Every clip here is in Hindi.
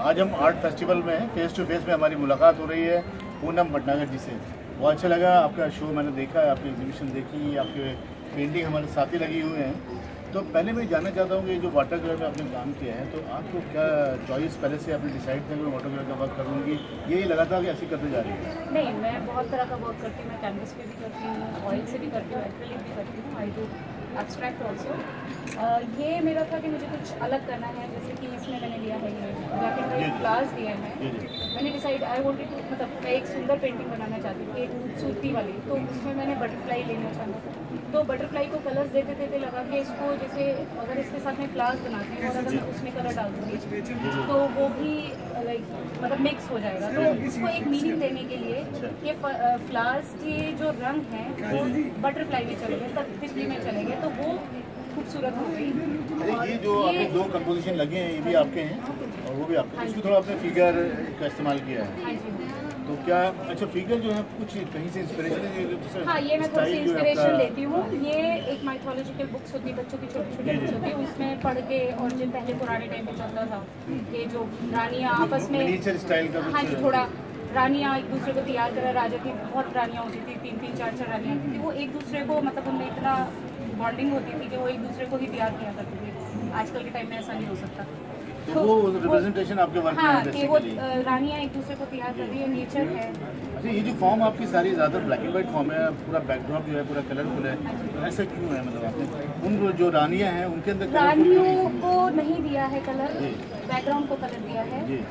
आज हम आर्ट फेस्टिवल में हैं फेस टू फेस में हमारी मुलाकात हो रही है, पूनम भटनागर जी से। बहुत अच्छा लगा आपका शो मैंने देखा, आपकी एग्जीबिशन देखी, आपके पेंटिंग हमारे साथ ही लगी हुए हैं। तो पहले मैं जानना चाहता हूँ कि जो वाटर कलर में आपने काम किया है तो आपको क्या चॉइस पहले से आपने डिसाइड किया कि मैं वाटर कलर का वर्क करूँगी? यही लगा था कि ऐसे करते जा रही है। नहीं, मैं बहुत तरह का वर्क करती हूँ, मैं कैनवस पे भी करती हूँ ऑयल से भी करती हूँ एक्रेलिक भी करती हूँ आई डू एब्स्ट्रैक्ट ऑल्सो ये मेरा था कि मुझे कुछ अलग करना है जैसे कि इसमें मैंने लिया है ये जी। वाइट फ्लावर्स दिए हैं। मैंने डिसाइड आई वॉन्टेड टू मतलब मैं एक सुंदर पेंटिंग बनाना चाहती थी एक खूबसूरती वाली। तो उसमें मैंने बटरफ्लाई लेना चाहा था तो बटरफ्लाई को कलर्स देते देते लगा कि इसको जैसे अगर इसके साथ में फ्लावर्स बनाते हैं और अगर मैं उसमें कलर डाल दूँगी तो वो भी लाइक मतलब मिक्स हो जाएगा। तो उसको एक मीनिंग देने के लिए ये फ्लावर्स के जो रंग हैं वो बटरफ्लाई में चले गए तब तितली में चले गए तो वो खूबसूरत हो गई। ये जो आपके दो कंपोजिशन लगे हैं ये भी आपके हैं और वो भी आपके इसमें थोड़ा आपने फिगर का इस्तेमाल किया है। हाँ जी। तो क्या अच्छा फिगर जो है कुछ कहीं से इंस्पिरेशन है? हाँ ये मैं थोड़ी सी इंस्पिरेशन लेती हूँ। ये एक माइथोलॉजिकल बुक्स होती है बच्चों की छोटी छोटी बुक्स होती है। उसमें पढ़ के और जो पहले पुराने टाइम पे चलता था ये जो रानियाँ आपस में मिनीचर स्टाइल का हाँ जी थोड़ा रानियाँ एक दूसरे को तैयार करा राजा की बहुत रानियाँ होती थी तीन तीन चार चार रानियाँ। थी वो एक दूसरे को मतलब उनमें इतना बॉन्डिंग होती थी कि वो एक दूसरे को ही तैयार किया करते थे। आजकल के टाइम में ऐसा नहीं हो सकता। तो वो रिप्रेजेंटेशन आपके वर्क हाँ है कि वो रानियाँ एक दूसरे को तैयार कर रही है नेचर है। अच्छा ये जो फॉर्म आपकी सारी ज़्यादा ब्लैक एंड व्हाइट फॉर्म है पूरा बैकड्रॉप जो है पूरा कलरफुल है ऐसा क्यों है मतलब आपने? उन जो रानियाँ हैं उनके अंदर रानियों को नहीं दिया है कलर बैकग्राउंड को कलर दिया है।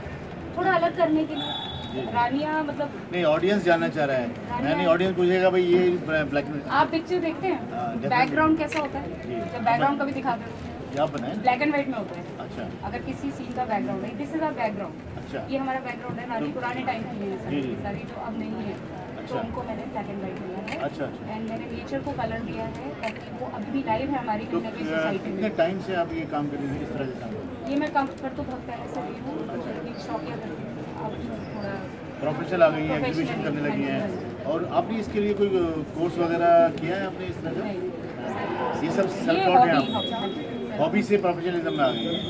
थोड़ा अलग करने के लिए। रानियाँ मतलब नहीं ऑडियंस जानना चाह रहा है। मैंने ऑडियंस पूछेगा भाई ये ब्लैक आप पिक्चर देखते हाँ, हैं बैकग्राउंड कैसा होता है? जब बैकग्राउंड कभी दिखाते हैं। बनाए? ब्लैक एंड व्हाइट में होता है। अच्छा। अगर किसी सीन का बैकग्राउंड है दिस इज़ आर बैकग्राउंड अच्छा। ये हमारा बैकग्राउंड है नारी पुराने टाइम की है जी, सारी जी। जो अब नहीं है तो अच्छा। उनको मैंने ब्लैक एंड व्हाइट दिया है। अच्छा अच्छा। एंड मैंने नेचर को कलर दिया है ताकि वो अभी भी लाइव है हमारी तो कहीं ना कहीं सोसाइटी में टाइम से आप ये काम कर रही हैं किस तरह से काम ये मैं काम कर तो बहुत पहले से रही हूँ अच्छा। करती थोड़ा प्रोफेशनल आ गई हैं एग्जीबिशन करने लगी हाँ और आपने इसके लिए कोई कोर्स वगैरह किया है आपने इस तरह का ये सब सेल्फ ये है आप? हॉबी से प्रोफेशनलिज्म में आ गई। है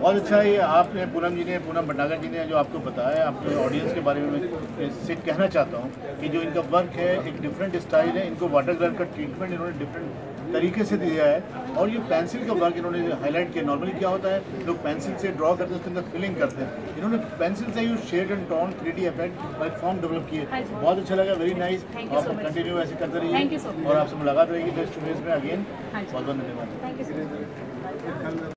बहुत अच्छा ये आपने पूनम जी ने पूनम भंडागर जी ने जो आपको बताया आपके ऑडियंस के बारे में इससे कहना चाहता हूँ कि जो इनका वर्क है एक डिफरेंट स्टाइल है इनको वाटर कलर का ट्रीटमेंट इन्होंने डिफरेंट तरीके से दिया है और ये पेंसिल का वर्क इन्होंने हाईलाइट किया। नॉर्मली क्या होता है लोग पेंसिल से ड्रॉ करते हैं उसके अंदर फिलिंग करते हैं। इन्होंने पेंसिल से use shade and tone three D effect और फॉर्म डेवलप किए। हाँ बहुत अच्छा लगा वेरी नाइस आप कंटिन्यू ऐसे करते रहिए और आपसे मुलाकात रहेगी फेस टू फेस में अगेन हाँ बहुत बहुत धन्यवाद। सो